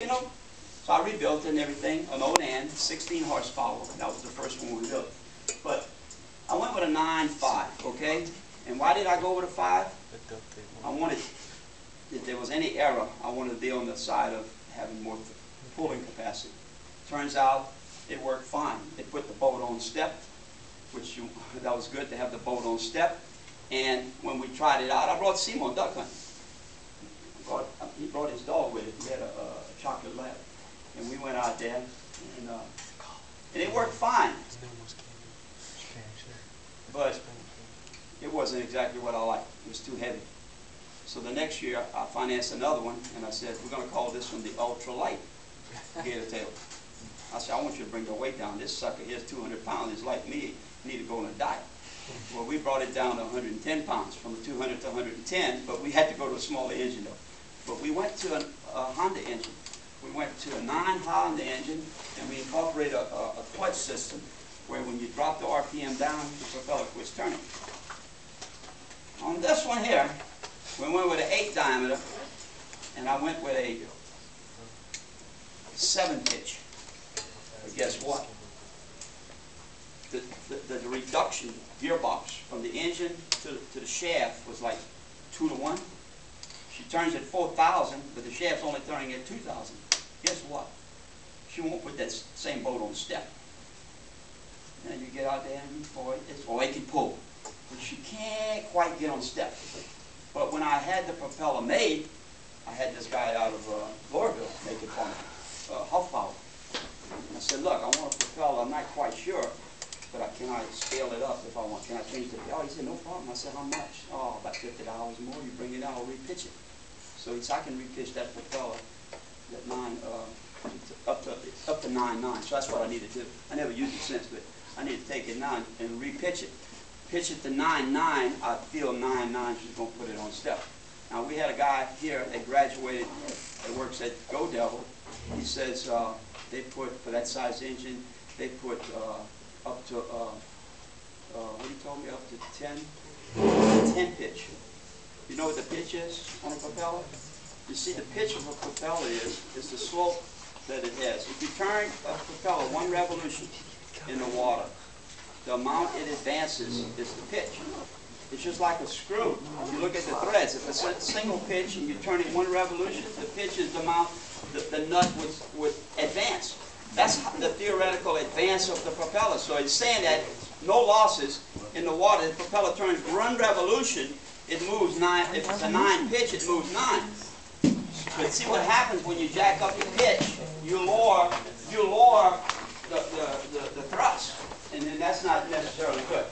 You know, so I rebuilt it and everything, an old N, 16 horsepower. That was the first one we built. But I went with a 9.5, okay? And why did I go with a 5? I wanted, if there was any error, I wanted to be on the side of having more pulling capacity. Turns out it worked fine. They put the boat on step, which you, that was good to have the boat on step. And when we tried it out, I brought Seymour duck hunting. Brought, he brought his dog with him. He had a, a chocolate lab. And we went and, uh, and it worked fine. But it wasn't exactly what I liked. It was too heavy. So the next year, I financed another one, and I said, we're going to call this one the Ultra Light Gator Tail. I said, I want you to bring your weight down. This sucker here's 200 pounds. It's like me. You need to go on a diet. Well, we brought it down to 110 pounds, from the 200 to 110, but we had to go to a smaller engine, though. But we went to an, a Honda engine. We went to a 9 Honda engine, and we incorporated a, a, a clutch system where when you drop the RPM down, the propeller quits turning. On this one here, we went with an 8 diameter, and I went with a 7 pitch. But guess what? The, the, the reduction gearbox from the engine to, the- to the shaft was like 2 to 1. She turns at 4,000, but the shaft's only turning at 2,000. Guess what? She won't put that same boat on step. And you get out there and boy, it's, oh, it can pull. But she can't quite get on step. But when I had the propeller made, I had this guy out of uh, make it for me, uh, I said, look, I want a propeller, I'm not quite sure, but I, can I scale it up if I want? Can I change the, oh, he said, no problem. I said, how much? Oh, about fifty dollars more, you bring it out, I'll repitch it. So I can repitch that propeller, that nine, uh, up to, up to nine nine, so that's what I need to do. I never used it since, but I need to take it now and repitch it. Pitch it to nine nine, I feel nine nine, she's gonna put it on step. Now, we had a guy here that graduated, that works at Go Devil. He says, uh, they put, for that size engine, they put, uh, up to, uh, uh, what he told me, up to 10, 10 pitch. You know what the pitch is on a propeller? You see, the pitch of a propeller is, is the slope that it has. If you turn a propeller one revolution in the water, the amount it advances is the pitch. It's just like a screw. You look at the threads, if it's a single pitch and you turn it one revolution, the pitch is the amount that the nut would, would advance. That's the theoretical advance of the propeller. So it's saying that no losses in the water. The propeller turns one revolution, it moves nine. If it's a nine pitch, it moves nine. But see what happens when you jack up the pitch? You lower, you lower the, the, the, the thrust, and then that's not necessarily good.